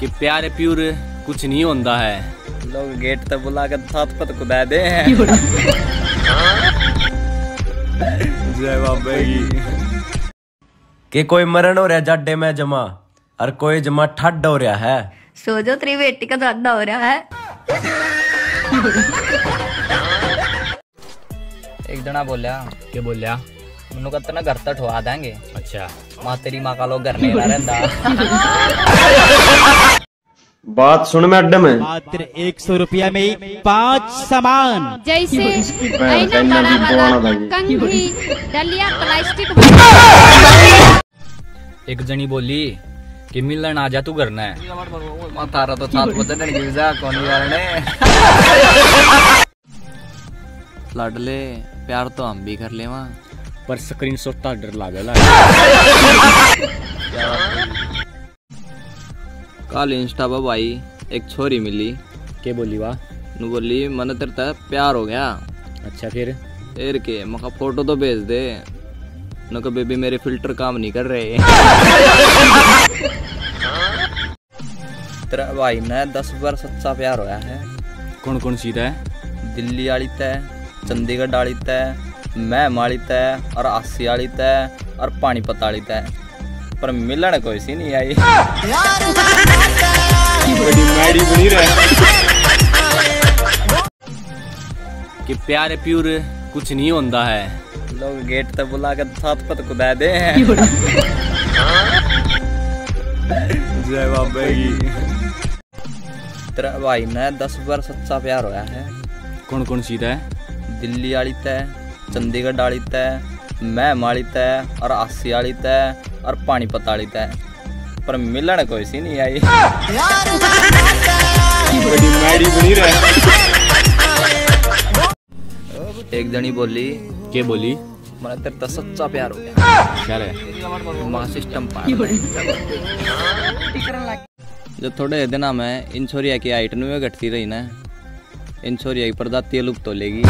कि प्यारे प्यूर कुछ नहीं होता है। लोग गेट तक बुला के साथ पत कुदा दे हैं। जय बाबा की कि कोई मरण हो रहा जाडे में जमा और कोई जमा ठड हो रहा है। सो जो तेरी बेटी का ज़्यादा हो रहा है। एक जना बोलिया। क्या बोलिया? ਮੈਨੂੰ ਕਹਿੰਦਾ ਨਾ ਘਰ ਤੱਕ ਠਵਾ ਦਾਂਗੇ अच्छा ਮਾਂ ਤੇਰੀ ਮਾਂ ਕਾ ਲੋਗ ਘਰ ਨਹੀਂ ਨਾ ਰਹਿੰਦਾ बात सुन में अड्डे में मात्र एक सौ रुपया में पांच सामान जैसे ऐना बड़ा वाला कंघी डलिया प्लास्टिक एक जनी बोली कि मिलन आ जा तू करना है ਮਾਂ ਤਾਰਾ ਤਾਂ ਸਾਥ ਬਦਲਣ ਗਿਰ ਜਾ ਕੋਣੀ ਵਾਲਣੇ लाडले प्यार तो हम भी कर ले वहाँ पर स्क्रीन शॉट तो डर लागल कल इंस्टा पर भाई एक छोरी मिली। के बोली वाह नु बोली मन तेरे प्यार हो गया। अच्छा फिर? एर के मका फ़ोटो तो भेज दे। न को बेबी मेरे फ़िल्टर काम नहीं कर रहे। तेरा भाई ने दस बार सच्चा प्यार होया है। कौन कौन सी है दिल्ली वाली तय चंडीगढ़ वाली तय मैम वाली तय और आसी वाली तय और पानीपत वाली तय पर मिलन कोई सी नहीं आई। बड़ी मैडी बनी रहे। कि प्यारे प्यूर कुछ नहीं होता है। लोग गेट तक बुला के साथ पत कुदा दे हैं जय बाबा की तेरा भाई ने दस बार सच्चा प्यार होया है। कौन कौन सी है दिल्ली वाली तय चंडीगढ़ वाली तय मैम वाली तय और आसी वाली तय और पानीपत वाली तय पर मिलन कोई सी नहीं आई। एक जनी बोली के बोली? मैंने तेरे तो सच्चा प्यार हो गया। है माँ सिस्टम पार जो थोड़े दिन में इन छोरिया की हाइट में घटती रही ना। इन छोरिया की प्रजाति लुप्त हो लेगी।